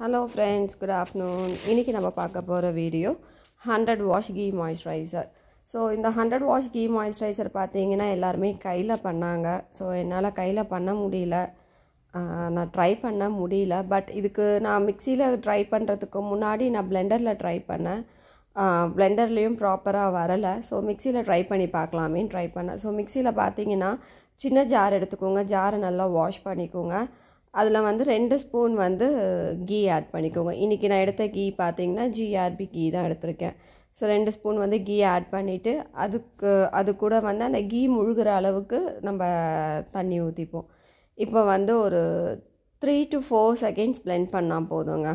Hello friends good afternoon இன்றைக்கி நம்ம பார்க்க போகிற video hundred wash key moisturiser so இந்த ஹண்ட்ரட் வாஷ் கீ மாய்ஸ்சரைசர் பார்த்தீங்கன்னா எல்லாருமே கையில் பண்ணாங்க. ஸோ என்னால் கையில் பண்ண முடியல. நான் ட்ரை பண்ண முடியல. பட் இதுக்கு நான் மிக்சியில் ட்ரை பண்ணுறதுக்கு முன்னாடி நான் பிளெண்டரில் ட்ரை பண்ணேன். பிளெண்டர்லேயும் ப்ராப்பராக வரலை. ஸோ மிக்சியில் ட்ரை பண்ணி பார்க்கலாமேன்னு ட்ரை பண்ணேன். ஸோ மிக்சியில் பார்த்தீங்கன்னா சின்ன ஜார் எடுத்துக்கோங்க. ஜாரை நல்லா வாஷ் பண்ணிக்கோங்க. அதில் வந்து ரெண்டு ஸ்பூன் வந்து கீ ஆட் பண்ணிக்கோங்க. இன்றைக்கி நான் எடுத்த கீ பார்த்தீங்கன்னா ஜிஆர்பி கீ தான் எடுத்திருக்கேன். ஸோ ரெண்டு ஸ்பூன் வந்து கீ ஆட் பண்ணிவிட்டு அதுக்கு அது கூட வந்து அந்த கீ முழுகிற அளவுக்கு நம்ம தண்ணி ஊற்றிப்போம் இப்போ வந்து ஒரு three to four seconds blend பண்ணால் போதுங்க.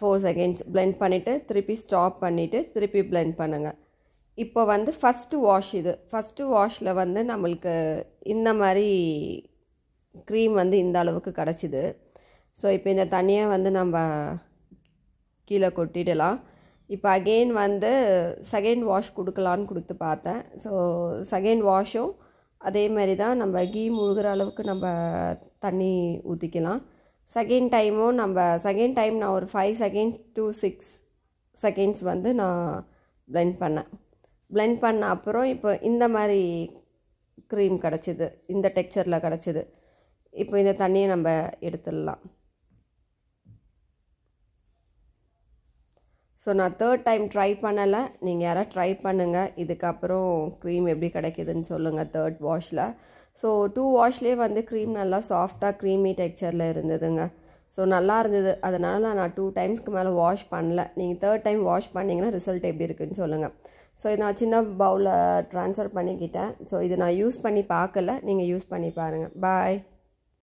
ஃபோர் செகண்ட்ஸ் பிளெண்ட் பண்ணிவிட்டு திருப்பி ஸ்டாப் பண்ணிவிட்டு திருப்பி பிளெண்ட் பண்ணுங்கள் இப்போ வந்து ஃபஸ்ட்டு வாஷ் இது. ஃபஸ்ட்டு வாஷில் வந்து நம்மளுக்கு இந்த மாதிரி க்ரீம் வந்து இந்த அளவுக்கு கிடச்சிது. ஸோ இப்போ இந்த தண்ணியை வந்து நம்ம கீழே கொட்டிடலாம். இப்போ அகெயின் வந்து செகண்ட் வாஷ் கொடுக்கலான்னு கொடுத்து பார்த்தேன். ஸோ செகண்ட் வாஷும் அதே மாதிரி தான் நம்ம கீ முழுகிற அளவுக்கு நம்ம தண்ணி ஊற்றிக்கலாம் செகண்ட் டைமும் நம்ம செகண்ட் டைம் நான் ஒரு five seconds to six seconds வந்து நான் பிளெண்ட் பண்ணேன். பிளெண்ட் பண்ண அப்புறம் இப்போ இந்த மாதிரி க்ரீம் கிடச்சிது. இந்த டெக்ஸ்சரில் கிடச்சிது. இப்போ இந்த தண்ணியை நம்ம எடுத்துடலாம். ஸோ நான் தேர்ட் டைம் ட்ரை பண்ணலை. நீங்கள் யாராவது ட்ரை பண்ணுங்கள் இதுக்கப்புறம் க்ரீம் எப்படி கிடைக்குதுன்னு சொல்லுங்கள் தேர்ட் வாஷில் ஸோ டூ வாஷ்லேயே வந்து க்ரீம் நல்லா சாஃப்டாக க்ரீமி டெக்ஸ்சரில் இருந்ததுங்க. ஸோ நல்லா இருந்தது. அதனால நான் டூ டைம்ஸ்க்கு மேலே வாஷ் பண்ணல. நீங்கள் தேர்ட் டைம் வாஷ் பண்ணிங்கன்னா ரிசல்ட் எப்படி இருக்குன்னு சொல்லுங்கள் ஸோ இதை நான் சின்ன பவுலில் ட்ரான்ஸ்ஃபர் பண்ணிக்கிட்டேன். ஸோ இது நான் யூஸ் பண்ணி பார்க்கல. நீங்கள் யூஸ் பண்ணி பாருங்கள் பாய்